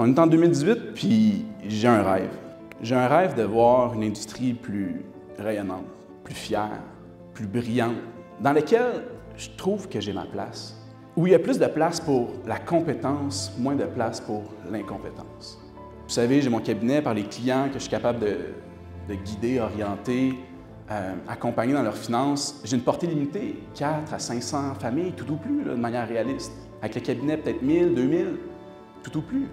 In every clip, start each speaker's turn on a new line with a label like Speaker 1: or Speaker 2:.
Speaker 1: On est en 2018, puis j'ai un rêve. J'ai un rêve de voir une industrie plus rayonnante, plus fière, plus brillante, dans laquelle je trouve que j'ai ma place. Où il y a plus de place pour la compétence, moins de place pour l'incompétence. Vous savez, j'ai mon cabinet par les clients que je suis capable de, guider, orienter, euh, accompagner dans leurs finances. J'ai une portée limitée, 4 à 500 familles, tout ou plus, de manière réaliste. Avec le cabinet, peut-être 1000, 2000, tout ou plus.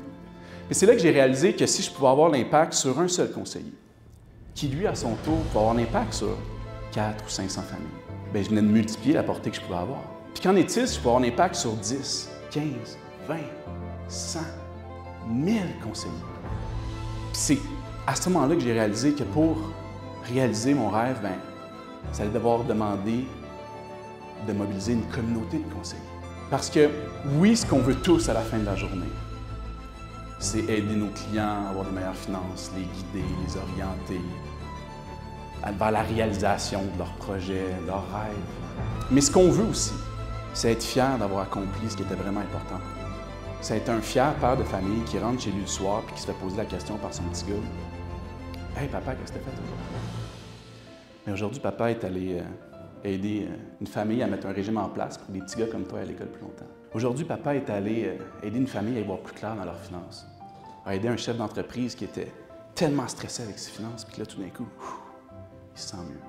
Speaker 1: Et c'est là que j'ai réalisé que si je pouvais avoir l'impact sur un seul conseiller, qui lui, à son tour, pouvait avoir l'impact sur 4 ou 500 familles, bien, je venais de multiplier la portée que je pouvais avoir. Puis qu'en est-il si je pouvais avoir l'impact sur 10, 15, 20, 100, 1000 conseillers? C'est à ce moment-là que j'ai réalisé que pour réaliser mon rêve, bien, ça allait devoir demander de mobiliser une communauté de conseillers. Parce que oui, ce qu'on veut tous à la fin de la journée, c'est aider nos clients à avoir des meilleures finances, les guider, les orienter vers la réalisation de leurs projets, leurs rêves. Mais ce qu'on veut aussi, c'est être fier d'avoir accompli ce qui était vraiment important. C'est être un fier père de famille qui rentre chez lui le soir et qui se fait poser la question par son petit gars. Hey papa, qu'est-ce que tu fait? Mais aujourd'hui, papa est allé euh, aider euh, une famille à mettre un régime en place pour des petits gars comme toi à l'école plus longtemps. Aujourd'hui, papa est allé euh, aider une famille à y voir plus clair dans leurs finances. A aider un chef d'entreprise qui était tellement stressé avec ses finances, puis là, tout d'un coup, il se sent mieux.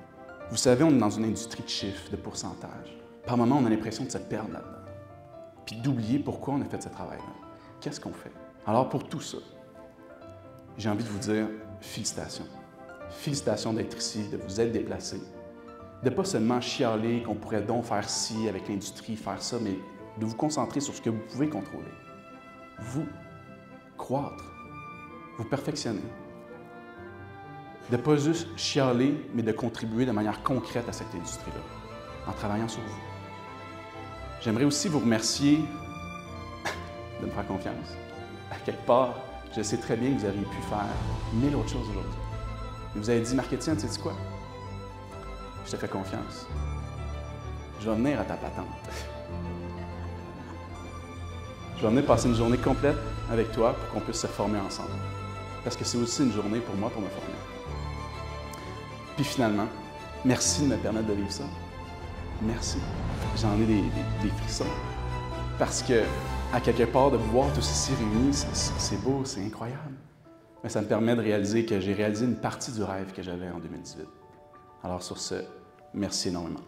Speaker 1: Vous savez, on est dans une industrie de chiffres, de pourcentage. Par moments, on a l'impression de se perdre là-dedans, puis d'oublier pourquoi on a fait ce travail-là. Qu'est-ce qu'on fait? Alors, pour tout ça, j'ai envie de vous dire félicitations. Félicitations d'être ici, de vous être déplacé, de pas seulement chialer qu'on pourrait donc faire ci avec l'industrie, faire ça, mais de vous concentrer sur ce que vous pouvez contrôler. Vous, croître, vous perfectionner. De ne pas juste chialer, mais de contribuer de manière concrète à cette industrie-là, en travaillant sur vous. J'aimerais aussi vous remercier de me faire confiance. À quelque part, je sais très bien que vous auriez pu faire mille autres choses aujourd'hui. Vous avez dit, Marc-Étienne, tu sais quoi? Je te fais confiance. Je vais venir à ta patente. Je vais venir passer une journée complète avec toi pour qu'on puisse se former ensemble. Parce que c'est aussi une journée pour moi pour me former. Puis finalement, merci de me permettre de vivre ça. Merci. J'en ai des, des, frissons. Parce que, à quelque part, de vous voir tous ici réunis, c'est beau, c'est incroyable. Mais ça me permet de réaliser que j'ai réalisé une partie du rêve que j'avais en 2018. Alors sur ce, merci énormément.